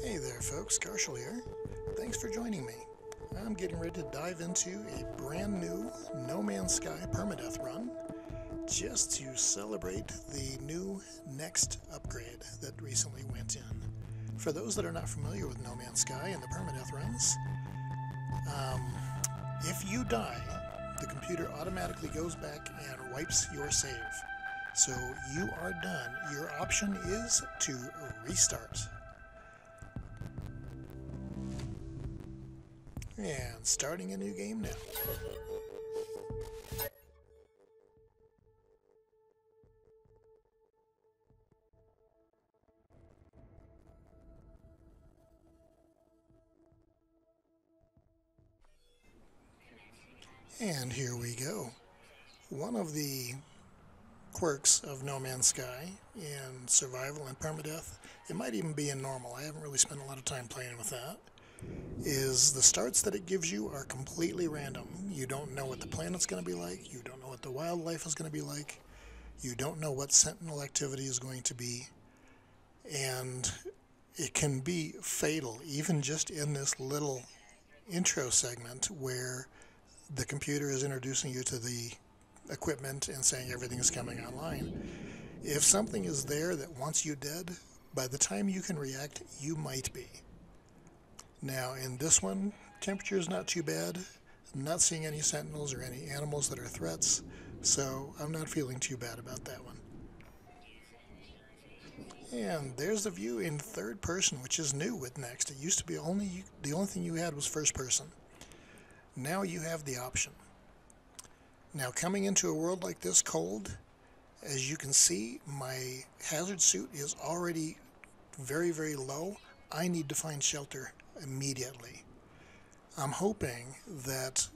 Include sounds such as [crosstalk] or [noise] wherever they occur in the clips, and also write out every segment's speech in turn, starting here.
Hey there, folks. Karshel here. Thanks for joining me. I'm getting ready to dive into a brand new No Man's Sky permadeath run just to celebrate the new next upgrade that recently went in. For those that are not familiar with No Man's Sky and the permadeath runs, um, if you die, the computer automatically goes back and wipes your save. So you are done. Your option is to restart. And starting a new game now. And here we go. One of the quirks of No Man's Sky in survival and permadeath, it might even be in normal, I haven't really spent a lot of time playing with that, is the starts that it gives you are completely random. You don't know what the planet's going to be like, you don't know what the wildlife is going to be like, you don't know what sentinel activity is going to be, and it can be fatal, even just in this little intro segment where the computer is introducing you to the equipment and saying everything is coming online. If something is there that wants you dead, by the time you can react, you might be. Now, in this one, temperature is not too bad. I'm not seeing any sentinels or any animals that are threats, so I'm not feeling too bad about that one. And there's the view in third person, which is new with Next. It used to be only the only thing you had was first person. Now you have the option. Now coming into a world like this cold, as you can see, my hazard suit is already very, very low. I need to find shelter immediately. I'm hoping that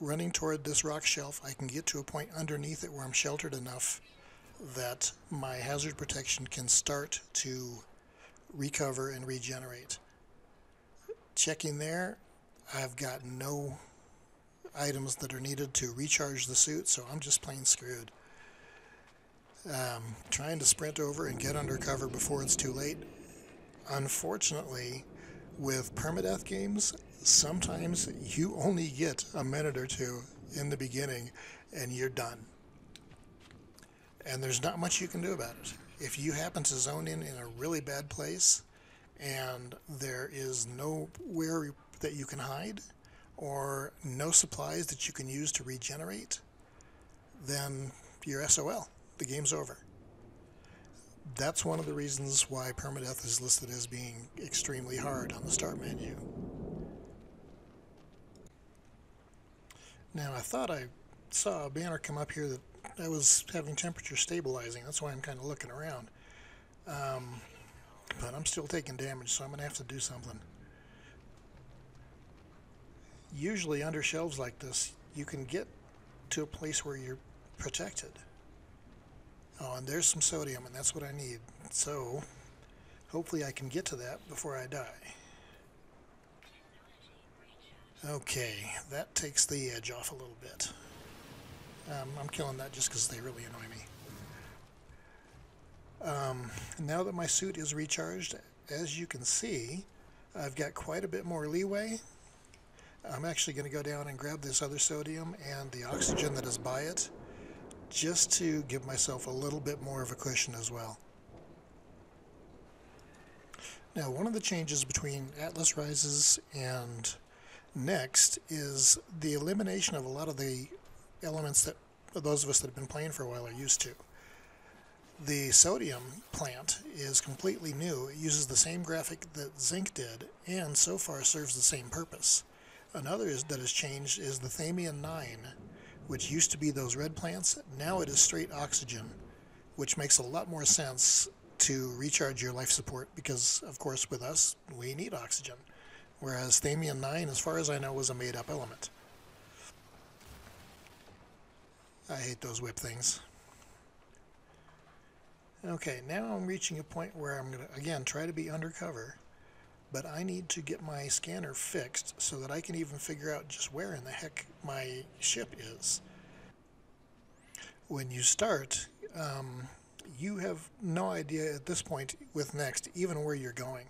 running toward this rock shelf, I can get to a point underneath it where I'm sheltered enough that my hazard protection can start to recover and regenerate. Checking there, I've got no items that are needed to recharge the suit, so I'm just plain screwed. Um, trying to sprint over and get under cover before it's too late. Unfortunately, with permadeath games, sometimes you only get a minute or two in the beginning and you're done. And there's not much you can do about it. If you happen to zone in in a really bad place and there is nowhere that you can hide or no supplies that you can use to regenerate, then you're SOL. The game's over that's one of the reasons why permadeath is listed as being extremely hard on the start menu. Now I thought I saw a banner come up here that I was having temperature stabilizing. That's why I'm kind of looking around. Um, but I'm still taking damage, so I'm going to have to do something. Usually under shelves like this, you can get to a place where you're protected. Oh, and there's some sodium, and that's what I need. So, hopefully I can get to that before I die. Okay, that takes the edge off a little bit. Um, I'm killing that just because they really annoy me. Um, now that my suit is recharged, as you can see, I've got quite a bit more leeway. I'm actually going to go down and grab this other sodium and the oxygen that is by it just to give myself a little bit more of a cushion as well. Now, one of the changes between Atlas Rises and Next is the elimination of a lot of the elements that those of us that have been playing for a while are used to. The sodium plant is completely new. It uses the same graphic that zinc did and so far serves the same purpose. Another is, that has changed is the Thamium 9 which used to be those red plants. Now it is straight oxygen, which makes a lot more sense to recharge your life support because, of course, with us, we need oxygen. Whereas Thamium 9, as far as I know, was a made up element. I hate those whip things. Okay, now I'm reaching a point where I'm going to, again, try to be undercover but I need to get my scanner fixed so that I can even figure out just where in the heck my ship is. When you start, um, you have no idea at this point with Next even where you're going.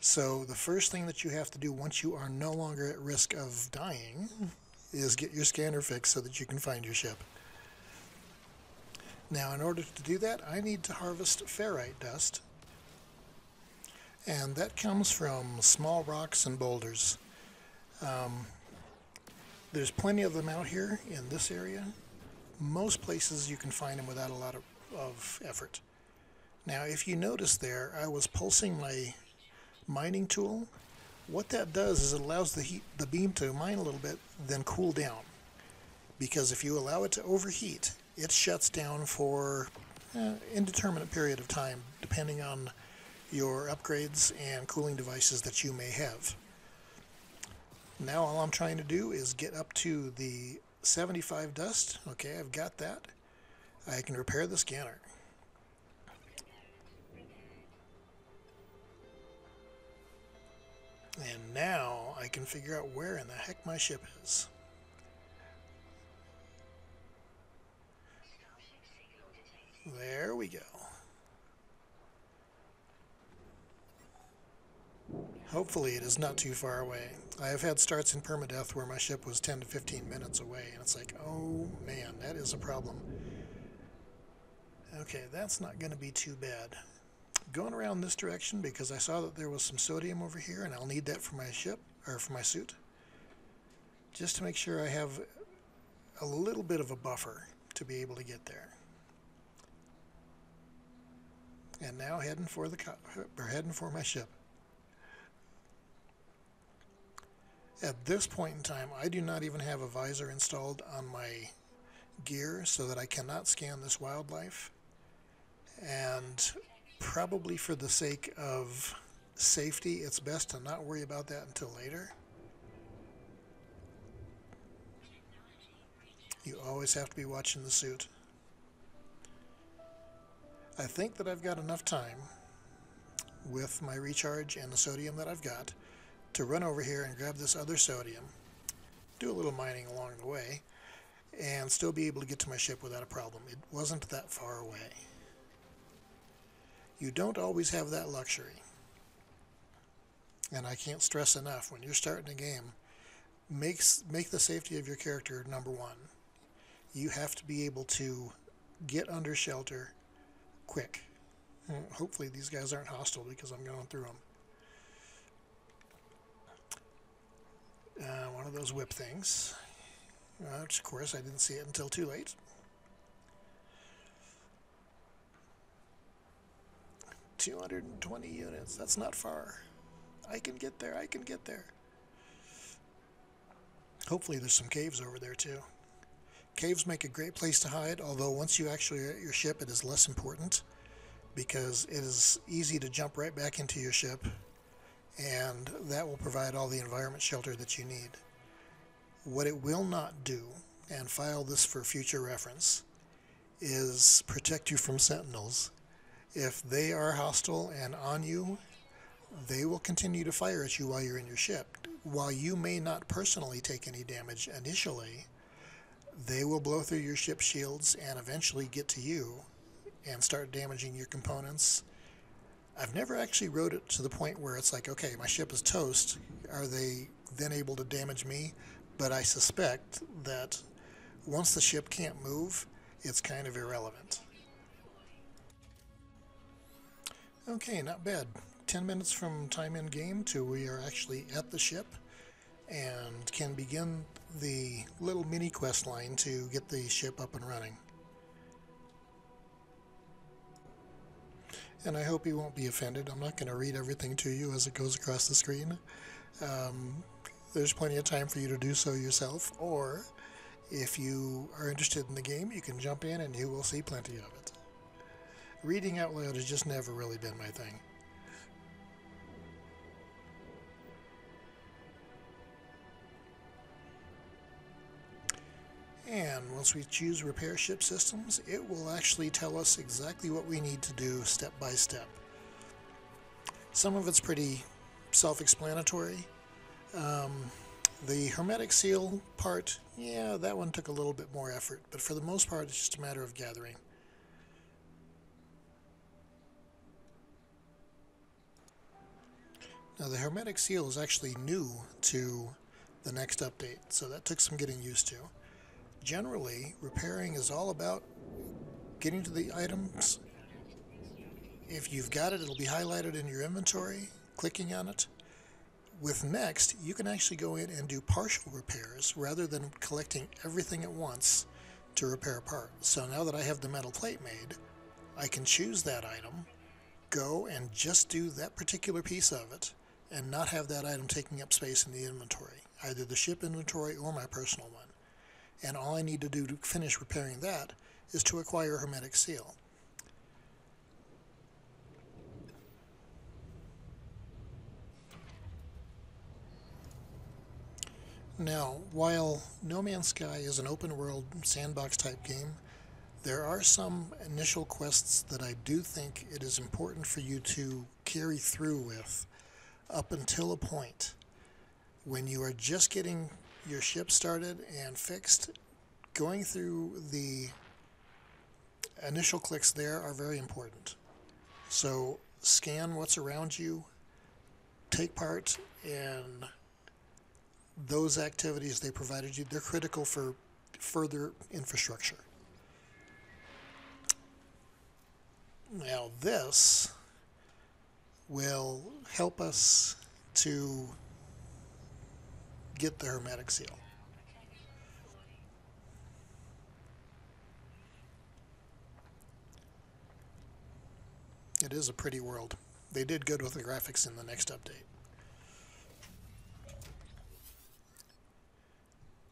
So the first thing that you have to do once you are no longer at risk of dying is get your scanner fixed so that you can find your ship. Now in order to do that I need to harvest ferrite dust and that comes from small rocks and boulders. Um, there's plenty of them out here in this area. Most places you can find them without a lot of, of effort. Now if you notice there I was pulsing my mining tool. What that does is it allows the heat, the beam to mine a little bit, then cool down. Because if you allow it to overheat, it shuts down for uh, indeterminate period of time, depending on your upgrades and cooling devices that you may have. Now all I'm trying to do is get up to the 75 dust. Okay, I've got that. I can repair the scanner. And now I can figure out where in the heck my ship is. There we go. Hopefully it is not too far away. I have had starts in permadeath where my ship was 10 to 15 minutes away, and it's like, oh man, that is a problem. Okay, that's not going to be too bad. Going around this direction because I saw that there was some sodium over here, and I'll need that for my ship, or for my suit. Just to make sure I have a little bit of a buffer to be able to get there. And now heading for the or heading for my ship. At this point in time, I do not even have a visor installed on my gear so that I cannot scan this wildlife. And probably for the sake of safety, it's best to not worry about that until later. You always have to be watching the suit. I think that I've got enough time with my recharge and the sodium that I've got to run over here and grab this other sodium, do a little mining along the way, and still be able to get to my ship without a problem. It wasn't that far away. You don't always have that luxury. And I can't stress enough, when you're starting a game, makes make the safety of your character number one. You have to be able to get under shelter quick. hopefully these guys aren't hostile because I'm going through them. Uh, one of those whip things. Uh, which, of course, I didn't see it until too late. Two hundred and twenty units. That's not far. I can get there. I can get there. Hopefully, there's some caves over there too. Caves make a great place to hide, although once you actually are at your ship, it is less important because it is easy to jump right back into your ship and that will provide all the environment shelter that you need. What it will not do, and file this for future reference, is protect you from sentinels. If they are hostile and on you, they will continue to fire at you while you're in your ship. While you may not personally take any damage initially, they will blow through your ship shields and eventually get to you and start damaging your components I've never actually rode it to the point where it's like, okay, my ship is toast. Are they then able to damage me? But I suspect that once the ship can't move, it's kind of irrelevant. Okay, not bad. 10 minutes from time in game to we are actually at the ship and can begin the little mini quest line to get the ship up and running. And I hope you won't be offended. I'm not going to read everything to you as it goes across the screen. Um, there's plenty of time for you to do so yourself, or if you are interested in the game, you can jump in and you will see plenty of it. Reading out loud has just never really been my thing. And once we choose repair ship systems, it will actually tell us exactly what we need to do step by step. Some of it's pretty self-explanatory. Um, the hermetic seal part, yeah, that one took a little bit more effort, but for the most part, it's just a matter of gathering. Now the hermetic seal is actually new to the next update, so that took some getting used to. Generally, repairing is all about getting to the items. If you've got it, it'll be highlighted in your inventory, clicking on it. With Next, you can actually go in and do partial repairs rather than collecting everything at once to repair a part. So now that I have the metal plate made, I can choose that item, go and just do that particular piece of it, and not have that item taking up space in the inventory, either the ship inventory or my personal one. And all I need to do to finish repairing that is to acquire a hermetic seal. Now, while No Man's Sky is an open world sandbox type game, there are some initial quests that I do think it is important for you to carry through with up until a point when you are just getting your ship started and fixed. Going through the initial clicks there are very important. So scan what's around you, take part in those activities they provided you. They're critical for further infrastructure. Now this will help us to get the hermetic seal. It is a pretty world. They did good with the graphics in the next update.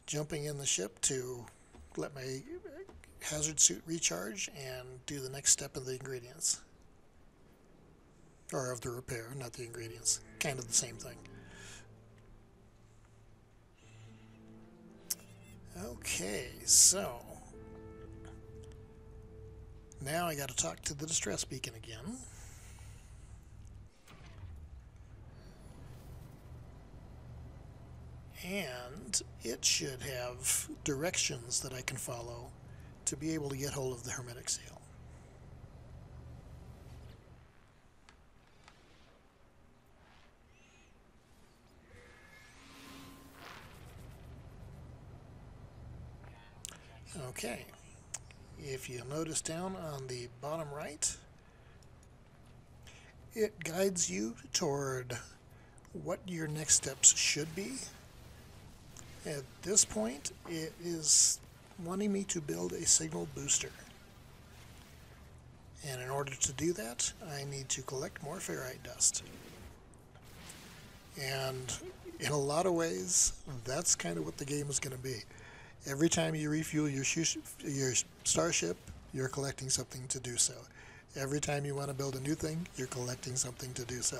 Jumping in the ship to let my hazard suit recharge and do the next step of the ingredients. Or of the repair, not the ingredients. Kind of the same thing. Okay, so now I got to talk to the distress beacon again. And it should have directions that I can follow to be able to get hold of the hermetic seal. Okay, if you notice down on the bottom right, it guides you toward what your next steps should be. At this point, it is wanting me to build a signal booster. And in order to do that, I need to collect more ferrite dust. And in a lot of ways, that's kind of what the game is going to be. Every time you refuel your, your starship, you're collecting something to do so. Every time you want to build a new thing, you're collecting something to do so.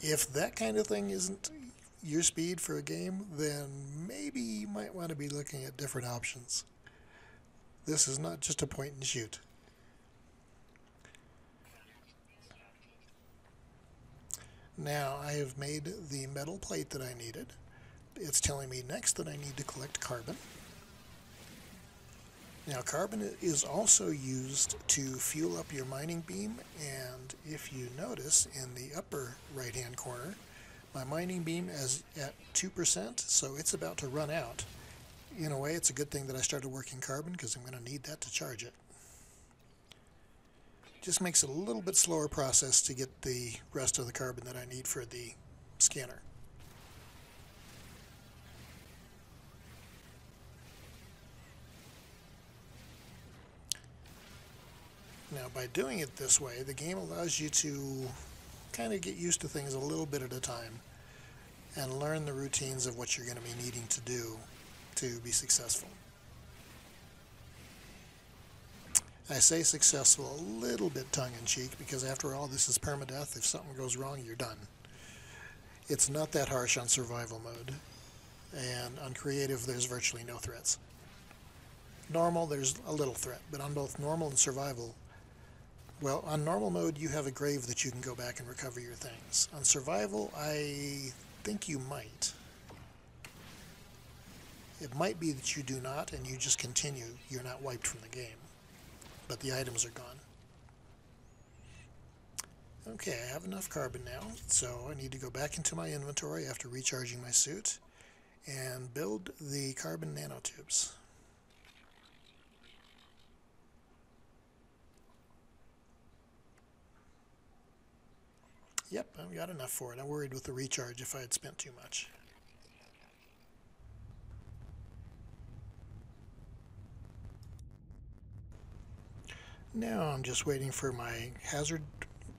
If that kind of thing isn't your speed for a game, then maybe you might want to be looking at different options. This is not just a point and shoot. Now I have made the metal plate that I needed. It's telling me next that I need to collect carbon. Now carbon is also used to fuel up your mining beam and if you notice in the upper right hand corner my mining beam is at 2%, so it's about to run out. In a way, it's a good thing that I started working carbon because I'm going to need that to charge it. Just makes it a little bit slower process to get the rest of the carbon that I need for the scanner. Now by doing it this way, the game allows you to kind of get used to things a little bit at a time and learn the routines of what you're going to be needing to do to be successful. I say successful a little bit tongue-in-cheek because after all this is permadeath. If something goes wrong, you're done. It's not that harsh on survival mode. And on creative, there's virtually no threats. Normal, there's a little threat. But on both normal and survival, well, on normal mode, you have a grave that you can go back and recover your things. On survival, I think you might. It might be that you do not and you just continue. You're not wiped from the game. But the items are gone. Okay, I have enough carbon now, so I need to go back into my inventory after recharging my suit and build the carbon nanotubes. Yep, I've got enough for it. I worried with the recharge if I had spent too much. Now I'm just waiting for my hazard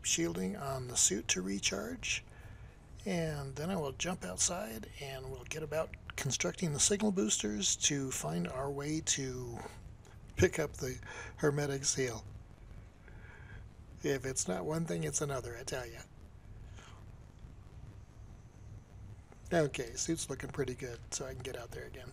shielding on the suit to recharge and then I will jump outside and we'll get about constructing the signal boosters to find our way to pick up the hermetic seal. If it's not one thing, it's another, I tell you. Okay, suit's looking pretty good, so I can get out there again.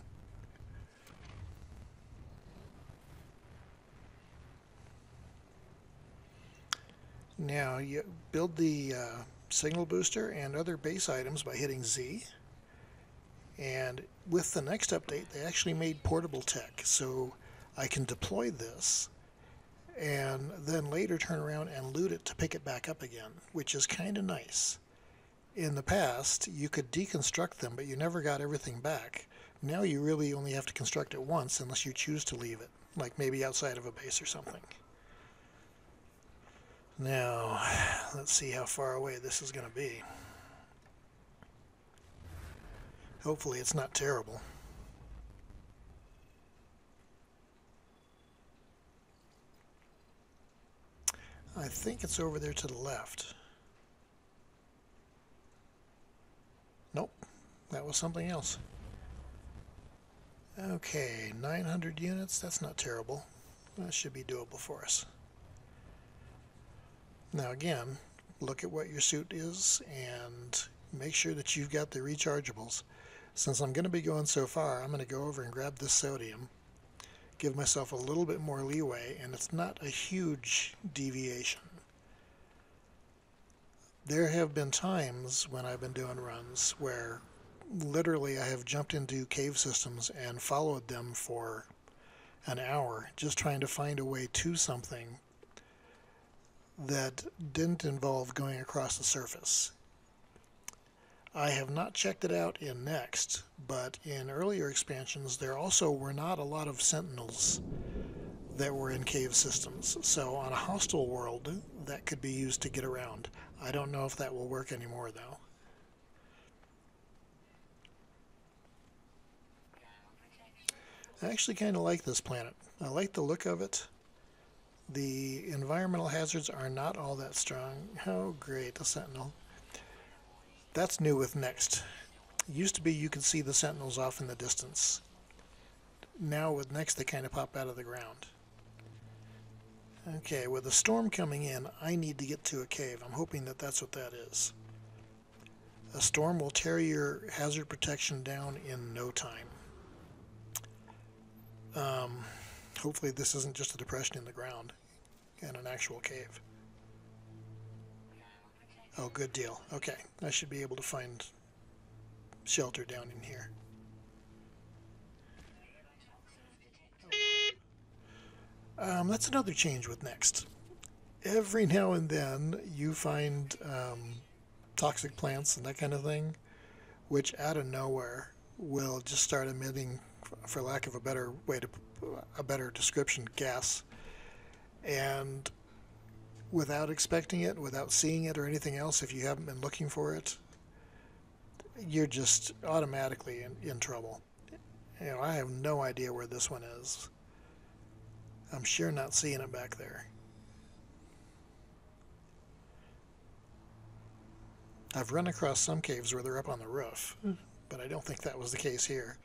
Now you build the uh, signal booster and other base items by hitting Z. And with the next update, they actually made portable tech, so I can deploy this and then later turn around and loot it to pick it back up again, which is kind of nice. In the past, you could deconstruct them, but you never got everything back. Now you really only have to construct it once unless you choose to leave it, like maybe outside of a base or something. Now, [sighs] let's see how far away this is going to be. Hopefully it's not terrible. I think it's over there to the left. That was something else. Okay, 900 units, that's not terrible. That should be doable for us. Now again, look at what your suit is and make sure that you've got the rechargeables. Since I'm going to be going so far, I'm going to go over and grab this sodium, give myself a little bit more leeway, and it's not a huge deviation. There have been times when I've been doing runs where literally I have jumped into cave systems and followed them for an hour just trying to find a way to something that didn't involve going across the surface. I have not checked it out in Next, but in earlier expansions there also were not a lot of sentinels that were in cave systems. So on a hostile world, that could be used to get around. I don't know if that will work anymore though. I actually kind of like this planet. I like the look of it. The environmental hazards are not all that strong. Oh, great, a sentinel. That's new with Next. It used to be you could see the sentinels off in the distance. Now with Next, they kind of pop out of the ground. Okay, with a storm coming in, I need to get to a cave. I'm hoping that that's what that is. A storm will tear your hazard protection down in no time. Um, hopefully this isn't just a depression in the ground and an actual cave. Oh, good deal. Okay, I should be able to find shelter down in here. Um, that's another change with Next. Every now and then you find um, toxic plants and that kind of thing, which out of nowhere will just start emitting, for lack of a better way to, a better description, guess. and without expecting it, without seeing it or anything else, if you haven't been looking for it, you're just automatically in, in trouble. You know, I have no idea where this one is. I'm sure not seeing it back there. I've run across some caves where they're up on the roof, hmm. but I don't think that was the case here.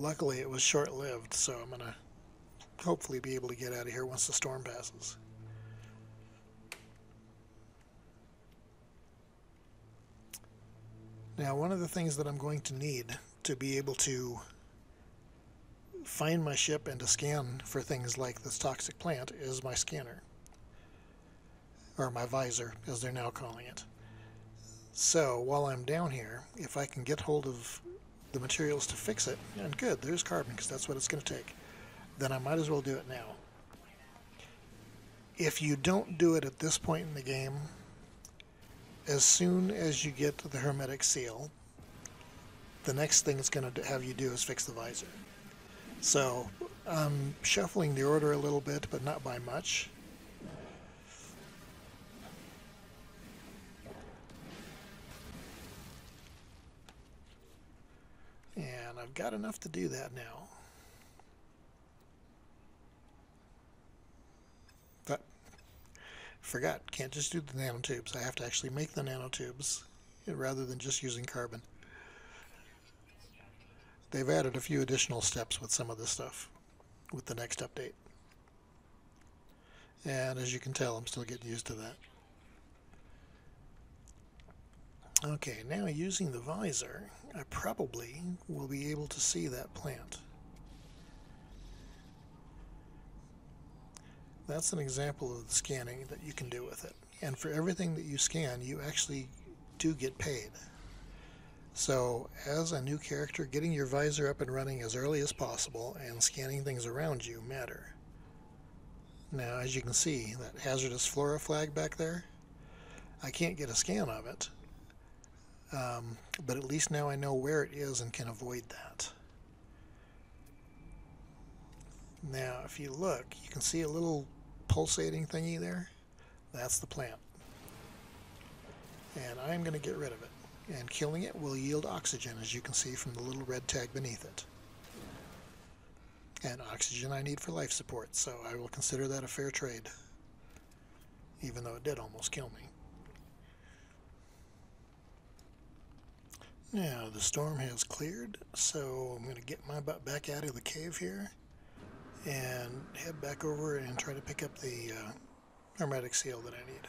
Luckily, it was short-lived, so I'm going to hopefully be able to get out of here once the storm passes. Now, one of the things that I'm going to need to be able to find my ship and to scan for things like this toxic plant is my scanner. Or my visor, as they're now calling it. So, while I'm down here, if I can get hold of the materials to fix it, and good, there's carbon, because that's what it's going to take then I might as well do it now. if you don't do it at this point in the game, as soon as you get the hermetic seal, the next thing it's going to have you do is fix the visor. So I'm shuffling the order a little bit, but not by much. And I've got enough to do that now. But forgot, can't just do the nanotubes. I have to actually make the nanotubes rather than just using carbon. They've added a few additional steps with some of this stuff with the next update. And as you can tell, I'm still getting used to that. Okay, now using the visor, I probably will be able to see that plant. That's an example of the scanning that you can do with it. And for everything that you scan, you actually do get paid. So, as a new character, getting your visor up and running as early as possible and scanning things around you matter. Now, as you can see, that hazardous flora flag back there, I can't get a scan of it, um, but at least now I know where it is and can avoid that. Now, if you look, you can see a little pulsating thingy there. That's the plant. And I'm going to get rid of it. And killing it will yield oxygen, as you can see from the little red tag beneath it. And oxygen I need for life support, so I will consider that a fair trade. Even though it did almost kill me. Now, the storm has cleared, so I'm going to get my butt back out of the cave here and head back over and try to pick up the uh, hermetic seal that I need.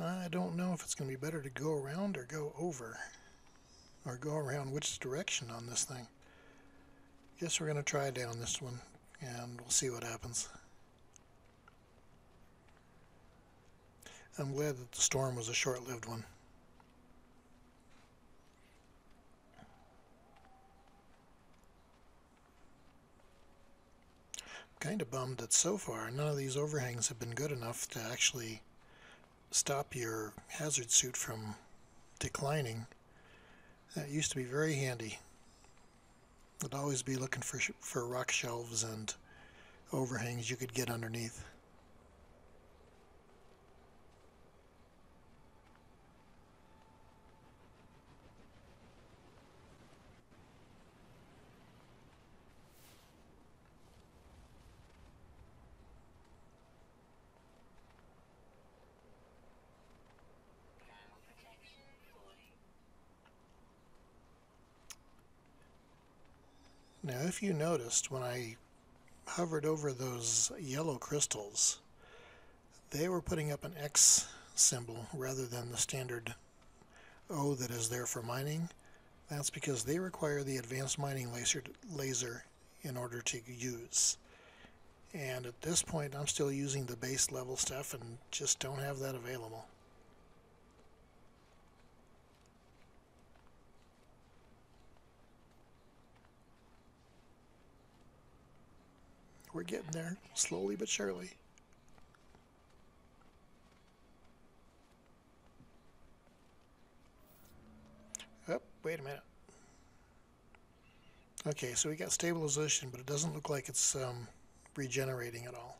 I don't know if it's going to be better to go around or go over or go around which direction on this thing. Guess we're going to try down this one and we'll see what happens. I'm glad that the storm was a short-lived one. kind of bummed that so far none of these overhangs have been good enough to actually stop your hazard suit from declining that used to be very handy. I'd always be looking for, for rock shelves and overhangs you could get underneath. If you noticed when I hovered over those yellow crystals, they were putting up an X symbol rather than the standard O that is there for mining. That's because they require the advanced mining laser, laser in order to use. And at this point, I'm still using the base level stuff and just don't have that available. We're getting there, slowly but surely. Oh, wait a minute. Okay, so we got stabilization, but it doesn't look like it's um, regenerating at all.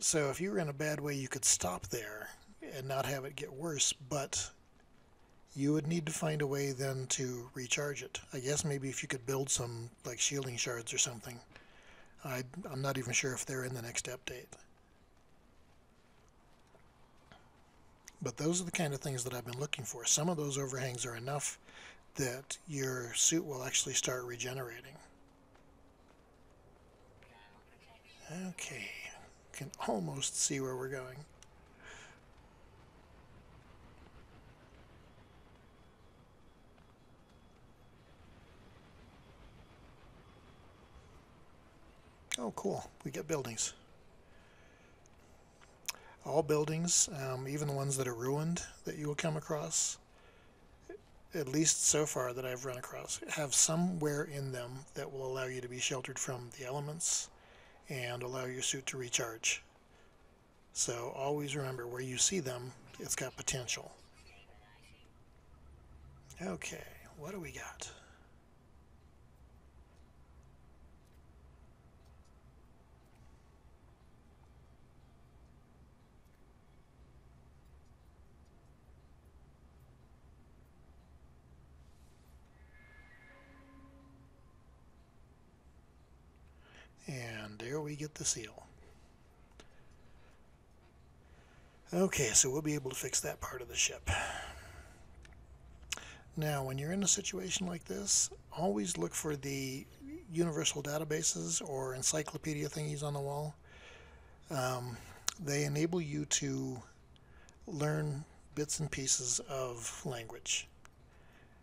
So if you were in a bad way, you could stop there and not have it get worse, but you would need to find a way then to recharge it. I guess maybe if you could build some like shielding shards or something. I, I'm not even sure if they're in the next update. But those are the kind of things that I've been looking for. Some of those overhangs are enough that your suit will actually start regenerating. Okay, can almost see where we're going. Oh, cool. We get buildings. all buildings, um, even the ones that are ruined that you will come across, at least so far that I've run across, have somewhere in them that will allow you to be sheltered from the elements and allow your suit to recharge. So always remember where you see them, it's got potential. Okay, what do we got? And there we get the seal. Okay, so we'll be able to fix that part of the ship. Now, when you're in a situation like this, always look for the universal databases or encyclopedia thingies on the wall. Um, they enable you to learn bits and pieces of language.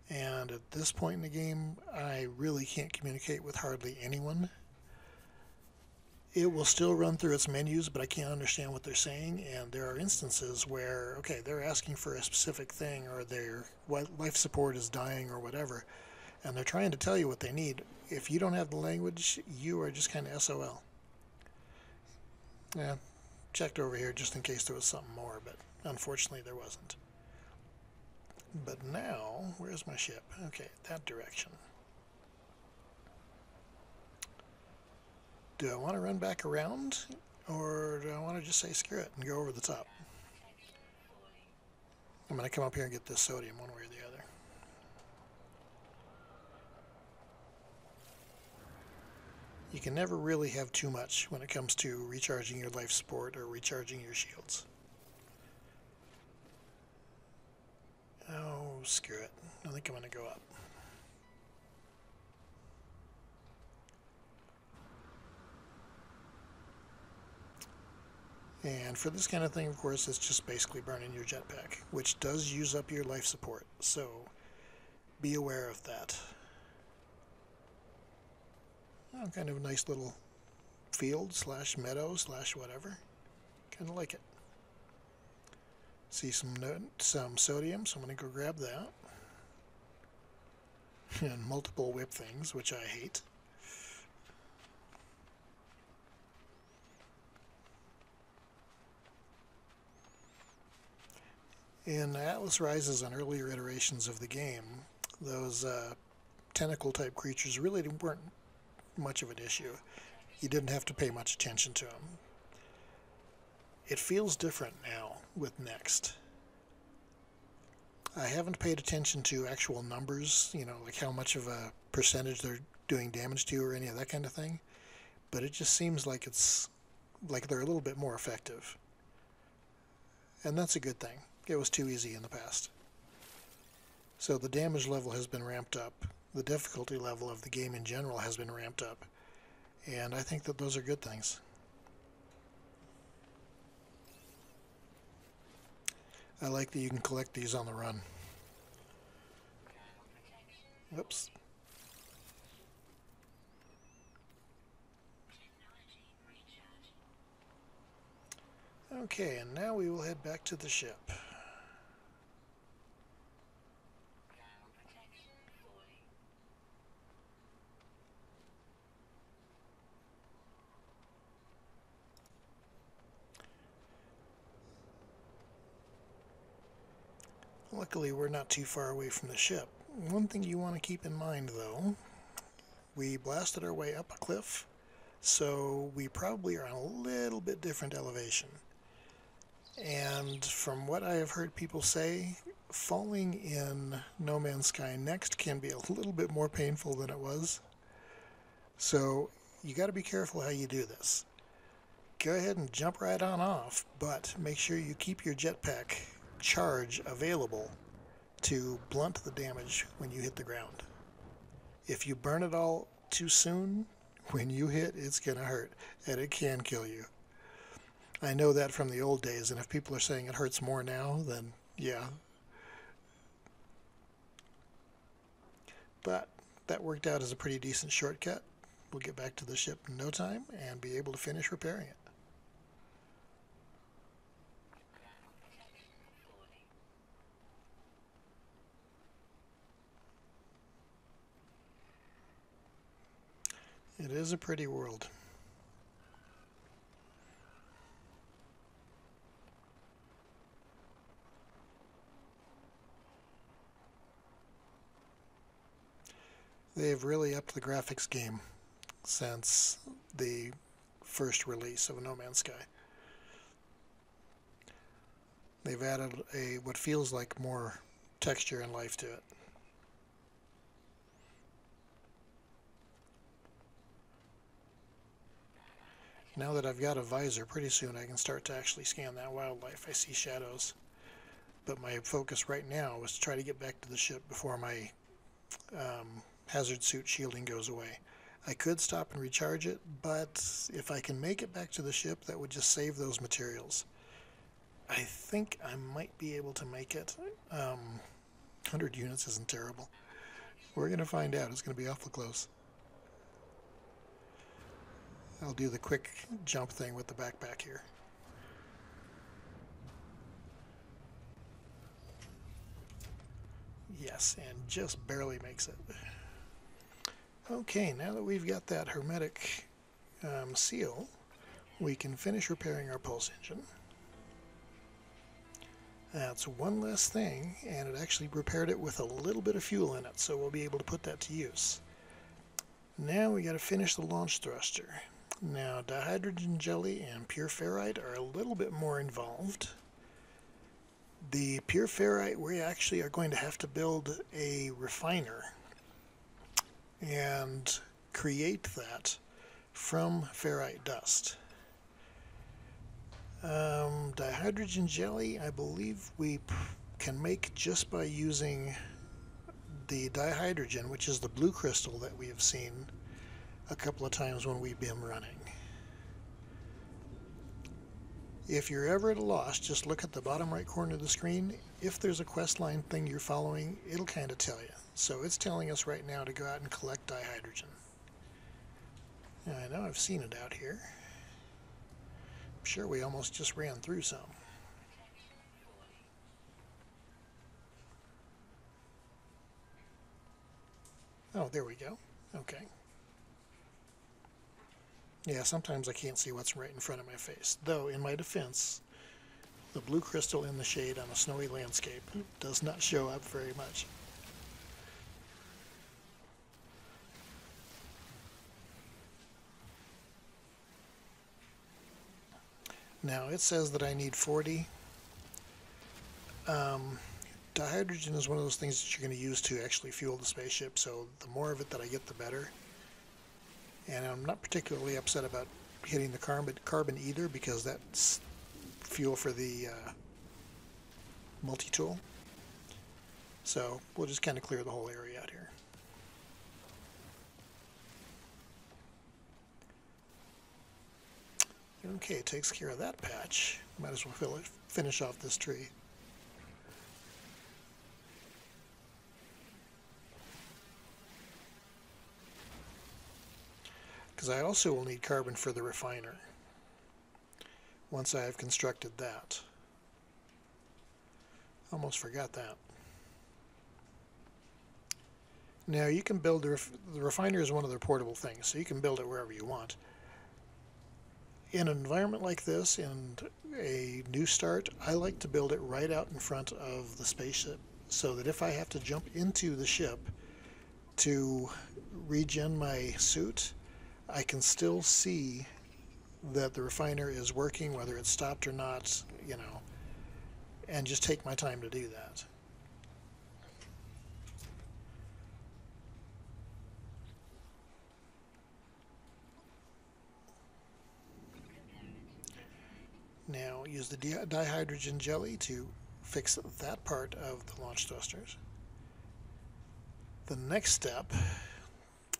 And at this point in the game, I really can't communicate with hardly anyone it will still run through its menus, but I can't understand what they're saying. And there are instances where, okay, they're asking for a specific thing, or their life support is dying, or whatever, and they're trying to tell you what they need. If you don't have the language, you are just kind of SOL. Yeah, checked over here just in case there was something more, but unfortunately there wasn't. But now, where's my ship? Okay, that direction. Do I want to run back around or do I want to just say screw it and go over the top? I'm going to come up here and get this sodium one way or the other. You can never really have too much when it comes to recharging your life support or recharging your shields. Oh, screw it. I think I'm going to go up. And for this kind of thing, of course, it's just basically burning your jetpack, which does use up your life support. So be aware of that. Oh, kind of a nice little field slash meadow slash whatever. Kind of like it. See some some sodium, so I'm going to go grab that. [laughs] and multiple whip things, which I hate. In Atlas Rises and earlier iterations of the game, those uh, tentacle type creatures really weren't much of an issue. You didn't have to pay much attention to them. It feels different now with Next. I haven't paid attention to actual numbers, you know, like how much of a percentage they're doing damage to or any of that kind of thing, but it just seems like it's like they're a little bit more effective. And that's a good thing. It was too easy in the past. So the damage level has been ramped up. The difficulty level of the game in general has been ramped up. And I think that those are good things. I like that you can collect these on the run. Oops. Okay, and now we will head back to the ship. Luckily, we're not too far away from the ship. One thing you want to keep in mind, though, we blasted our way up a cliff, so we probably are on a little bit different elevation. And from what I have heard people say, falling in No Man's Sky next can be a little bit more painful than it was. So you got to be careful how you do this. Go ahead and jump right on off, but make sure you keep your jetpack charge available to blunt the damage when you hit the ground. If you burn it all too soon, when you hit, it's going to hurt, and it can kill you. I know that from the old days, and if people are saying it hurts more now, then yeah. But that worked out as a pretty decent shortcut. We'll get back to the ship in no time and be able to finish repairing it. It is a pretty world. They've really upped the graphics game since the first release of No Man's Sky. They've added a what feels like more texture and life to it. Now that I've got a visor, pretty soon I can start to actually scan that wildlife. I see shadows. But my focus right now is to try to get back to the ship before my um, hazard suit shielding goes away. I could stop and recharge it, but if I can make it back to the ship, that would just save those materials. I think I might be able to make it. Um, 100 units isn't terrible. We're going to find out. It's going to be awful close. I'll do the quick jump thing with the backpack here. Yes, and just barely makes it. Okay, now that we've got that hermetic um, seal, we can finish repairing our pulse engine. That's one less thing, and it actually repaired it with a little bit of fuel in it, so we'll be able to put that to use. Now we got to finish the launch thruster. Now, dihydrogen jelly and pure ferrite are a little bit more involved. The pure ferrite, we actually are going to have to build a refiner and create that from ferrite dust. Um, dihydrogen jelly, I believe we can make just by using the dihydrogen, which is the blue crystal that we have seen a couple of times when we've been running. If you're ever at a loss, just look at the bottom right corner of the screen. If there's a quest line thing you're following, it'll kind of tell you. So it's telling us right now to go out and collect dihydrogen. I know I've seen it out here. I'm sure we almost just ran through some. Oh, there we go. Okay. Yeah, sometimes I can't see what's right in front of my face. Though, in my defense, the blue crystal in the shade on a snowy landscape does not show up very much. Now, it says that I need 40. Um, dihydrogen is one of those things that you're going to use to actually fuel the spaceship, so the more of it that I get, the better and I'm not particularly upset about hitting the carbon, carbon either because that's fuel for the uh, multi-tool. So we'll just kind of clear the whole area out here. Okay, it takes care of that patch. Might as well finish off this tree. Because I also will need carbon for the refiner once I have constructed that. Almost forgot that. Now you can build the, ref the refiner is one of the portable things, so you can build it wherever you want. In an environment like this, in a new start, I like to build it right out in front of the spaceship so that if I have to jump into the ship to regen my suit, I can still see that the refiner is working, whether it's stopped or not, you know, and just take my time to do that. Now use the dihydrogen jelly to fix that part of the launch thrusters. The next step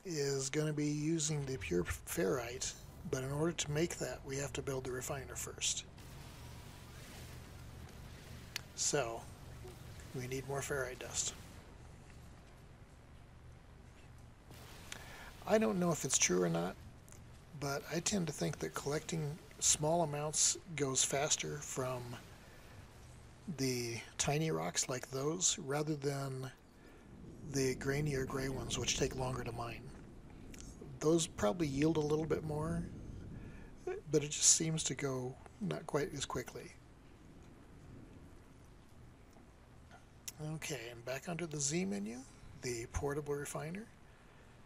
is going to be using the pure ferrite, but in order to make that, we have to build the refiner first. So, we need more ferrite dust. I don't know if it's true or not, but I tend to think that collecting small amounts goes faster from the tiny rocks like those rather than the grainier gray ones which take longer to mine those probably yield a little bit more, but it just seems to go not quite as quickly. Okay, and back under the Z menu, the portable refiner.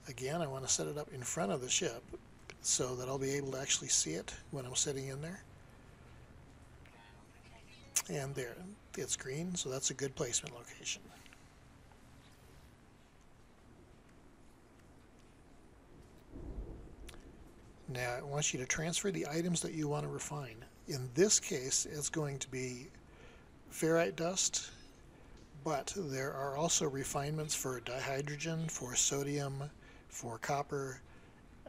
Again, I want to set it up in front of the ship so that I'll be able to actually see it when I'm sitting in there. And there, it's green, so that's a good placement location. Now it wants you to transfer the items that you want to refine. In this case, it's going to be ferrite dust, but there are also refinements for dihydrogen, for sodium, for copper,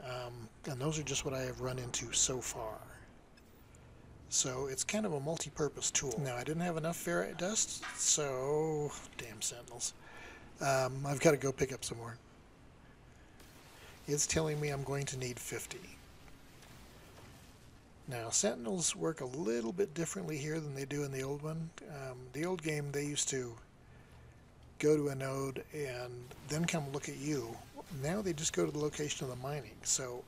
um, and those are just what I have run into so far. So it's kind of a multi-purpose tool. Now I didn't have enough ferrite dust, so damn sentinels. Um, I've got to go pick up some more. It's telling me I'm going to need 50. Now, Sentinels work a little bit differently here than they do in the old one. Um, the old game, they used to go to a node and then come look at you. Now they just go to the location of the mining. So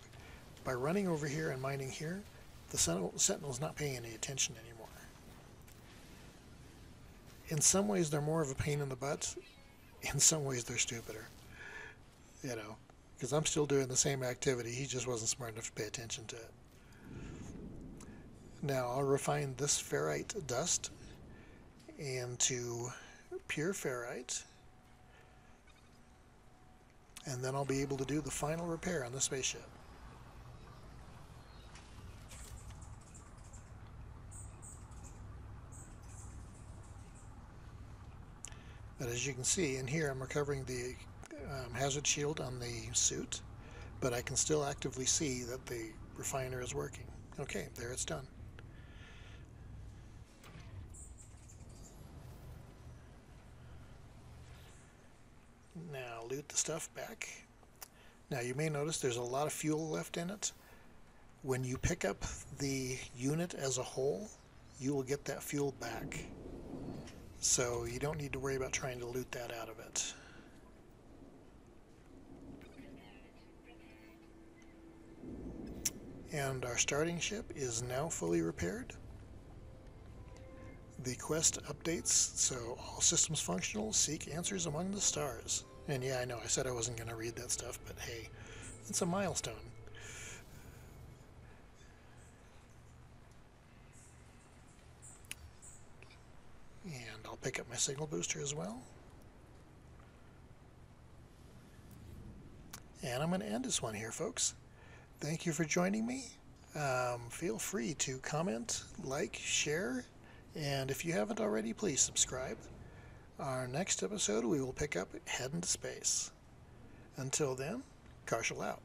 by running over here and mining here, the Sentinel's not paying any attention anymore. In some ways, they're more of a pain in the butt. In some ways, they're stupider. You know, because I'm still doing the same activity. He just wasn't smart enough to pay attention to it. Now I'll refine this ferrite dust into pure ferrite and then I'll be able to do the final repair on the spaceship. But as you can see in here I'm recovering the um, hazard shield on the suit but I can still actively see that the refiner is working. Okay, there it's done. Loot the stuff back. Now you may notice there's a lot of fuel left in it. When you pick up the unit as a whole, you will get that fuel back. So you don't need to worry about trying to loot that out of it. And our starting ship is now fully repaired the quest updates, so all systems functional, seek answers among the stars. And yeah, I know, I said I wasn't going to read that stuff, but hey, it's a milestone. And I'll pick up my signal booster as well. And I'm going to end this one here, folks. Thank you for joining me. Um, feel free to comment, like, share, and if you haven't already, please subscribe. Our next episode, we will pick up Head into Space. Until then, Karshel out.